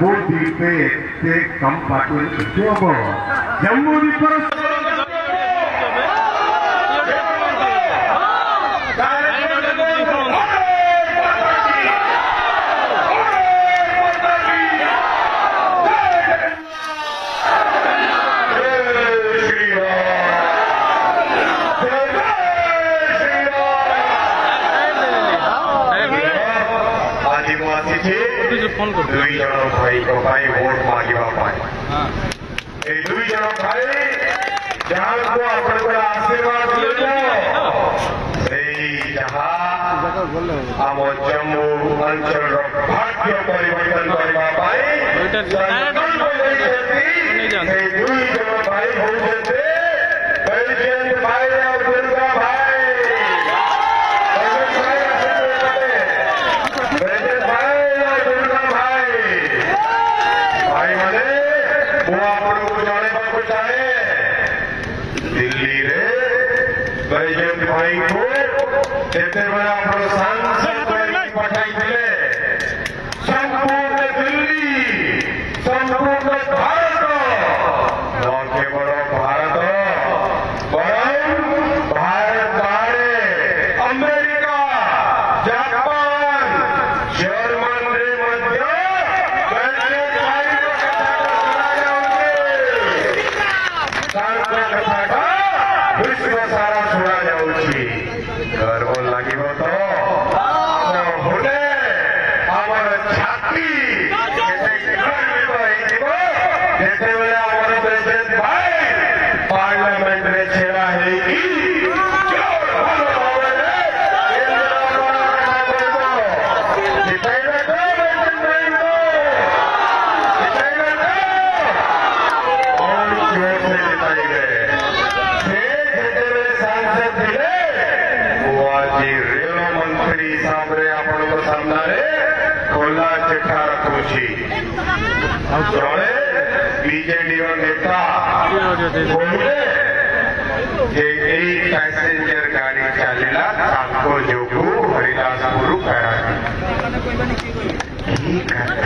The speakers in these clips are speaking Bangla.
जम्बू द्वीपे से कम पाटुल जम्बू द्वीप पर ফোন করবে দুই জন ভাই ভাই ভোট মাগিবা পায় এই দুই জন ভাই ଯାହାକୁ ଆପଣଙ୍କର ଆଶୀର୍ବାଦ ମିଳିବ ସେଇ ଯାହା ଆମ ଜମ୍ମୁ ଅଞ୍ଚଳର ଭାଗ୍ୟ ପରିବର୍ତ୍ତନ କରିବା ପାଇଁ बैजयंत भाई को इतने बड़ा प्रोत्साहन છે ભુવાજી રેલો મંત્રી સાંભળે આપણો પ્રસંગારે ખુલ્લા ચિઠ્ઠા રખું છીએ બીજેડીઓ નેતા બોલે કે এই প্যাসেঞ্জার গাড়ি চালিলা কাকো যোগু হরিদাসপুর কি কথা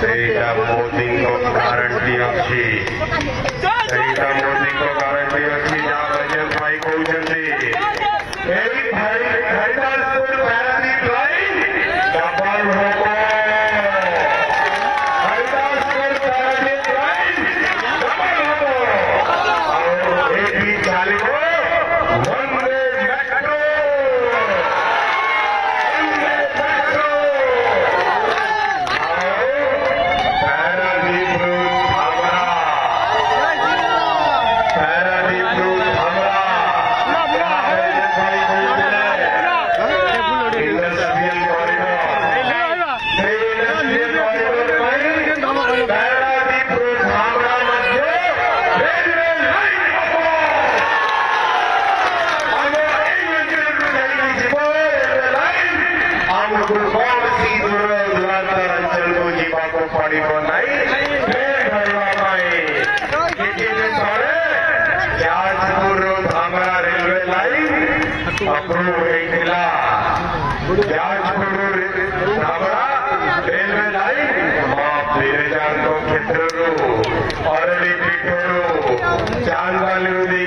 सरिता मोदी को गारंटी अच्छी सरिता मोदी को गारंटी अच्छी जहाँ बजरंग भाई कौन ಕ್ರೂರ್ ಐದಿಲ್ಲ ಬ್ಯಾಚ್ ಕ್ರೂರ್ ನಗರ ರೈಲ್ವೆ ಲೈನ್ ಬೇರೆ ಜಾಗದ ಕ್ಷೇತ್ರರು ಆಲ್ರೆಡಿ ಬಿಟ್ಟರು ಚಾಂದಾಲಿ